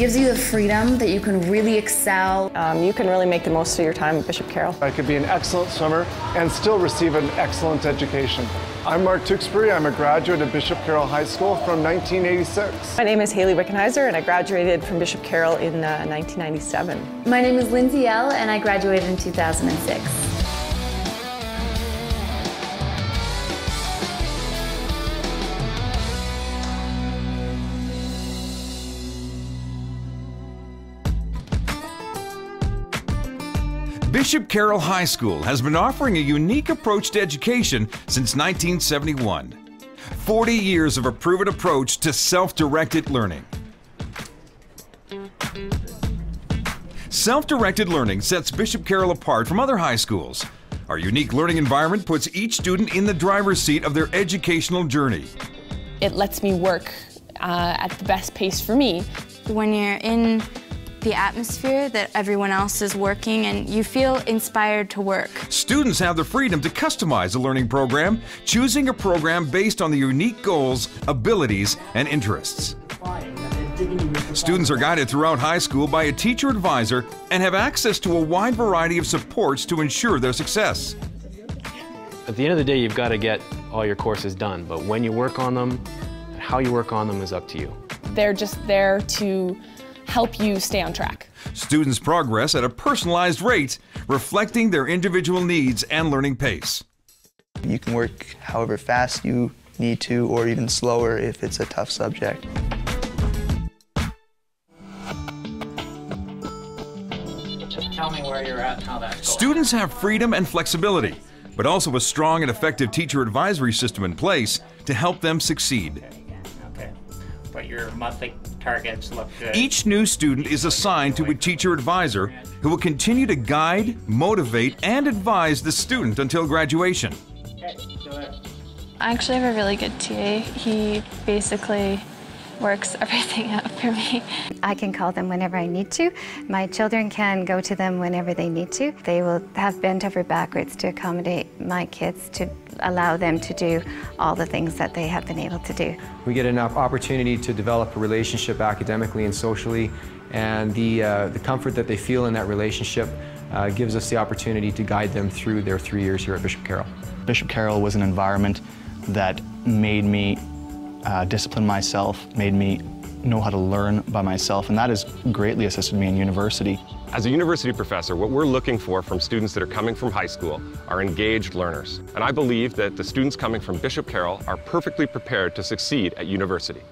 gives you the freedom that you can really excel. Um, you can really make the most of your time at Bishop Carroll. I could be an excellent swimmer and still receive an excellent education. I'm Mark Tewksbury. I'm a graduate of Bishop Carroll High School from 1986. My name is Hayley Wickenheiser, and I graduated from Bishop Carroll in uh, 1997. My name is Lindsay L., and I graduated in 2006. Bishop Carroll High School has been offering a unique approach to education since 1971. 40 years of a proven approach to self-directed learning. Self-directed learning sets Bishop Carroll apart from other high schools. Our unique learning environment puts each student in the driver's seat of their educational journey. It lets me work uh, at the best pace for me. When you're in the atmosphere that everyone else is working and you feel inspired to work. Students have the freedom to customize a learning program, choosing a program based on the unique goals, abilities, and interests. Students are guided throughout high school by a teacher advisor and have access to a wide variety of supports to ensure their success. At the end of the day, you've got to get all your courses done, but when you work on them, how you work on them is up to you. They're just there to help you stay on track. Students progress at a personalized rate, reflecting their individual needs and learning pace. You can work however fast you need to, or even slower if it's a tough subject. Tell me where you're at and how that's going. Students have freedom and flexibility, but also a strong and effective teacher advisory system in place to help them succeed. Okay, but your monthly targets look good. Each new student is assigned to a teacher advisor who will continue to guide, motivate, and advise the student until graduation. I actually have a really good TA. He basically works everything out for me. I can call them whenever I need to. My children can go to them whenever they need to. They will have bent over backwards to accommodate my kids to allow them to do all the things that they have been able to do. We get an opportunity to develop a relationship academically and socially, and the, uh, the comfort that they feel in that relationship uh, gives us the opportunity to guide them through their three years here at Bishop Carroll. Bishop Carroll was an environment that made me uh, discipline myself, made me know how to learn by myself, and that has greatly assisted me in university. As a university professor, what we're looking for from students that are coming from high school are engaged learners. And I believe that the students coming from Bishop Carroll are perfectly prepared to succeed at university.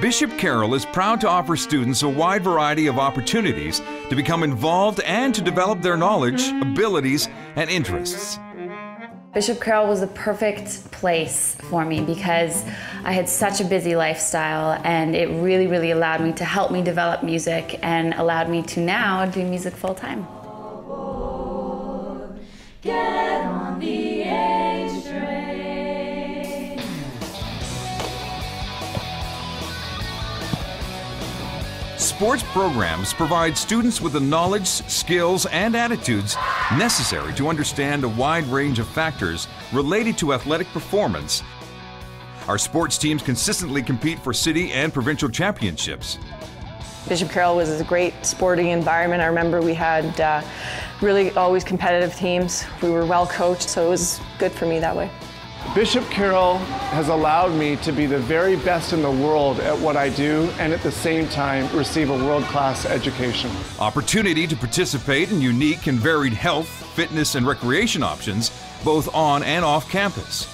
Bishop Carroll is proud to offer students a wide variety of opportunities to become involved and to develop their knowledge, abilities, and interests. Bishop Carroll was the perfect place for me because I had such a busy lifestyle and it really, really allowed me to help me develop music and allowed me to now do music full time. Sports programs provide students with the knowledge, skills, and attitudes necessary to understand a wide range of factors related to athletic performance. Our sports teams consistently compete for city and provincial championships. Bishop Carroll was a great sporting environment. I remember we had uh, really always competitive teams. We were well coached, so it was good for me that way. Bishop Carroll has allowed me to be the very best in the world at what I do and at the same time receive a world-class education. Opportunity to participate in unique and varied health, fitness, and recreation options both on and off campus.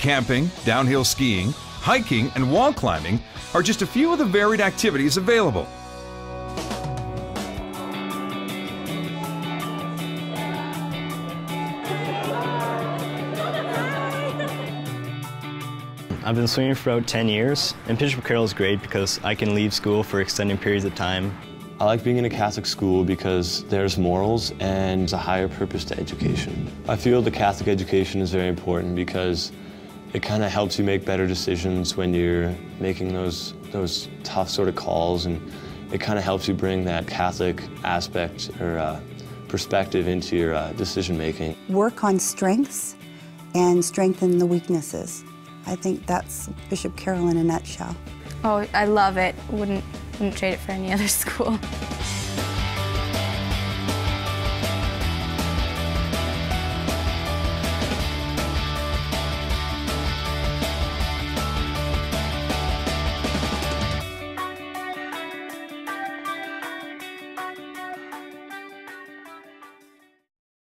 Camping, downhill skiing, hiking, and wall climbing are just a few of the varied activities available. I've been swimming for about 10 years, and Bishop Carroll is great because I can leave school for extended periods of time. I like being in a Catholic school because there's morals and a higher purpose to education. I feel the Catholic education is very important because it kind of helps you make better decisions when you're making those, those tough sort of calls, and it kind of helps you bring that Catholic aspect or uh, perspective into your uh, decision making. Work on strengths and strengthen the weaknesses. I think that's Bishop Carroll in a nutshell. Oh, I love it. Wouldn't, wouldn't trade it for any other school.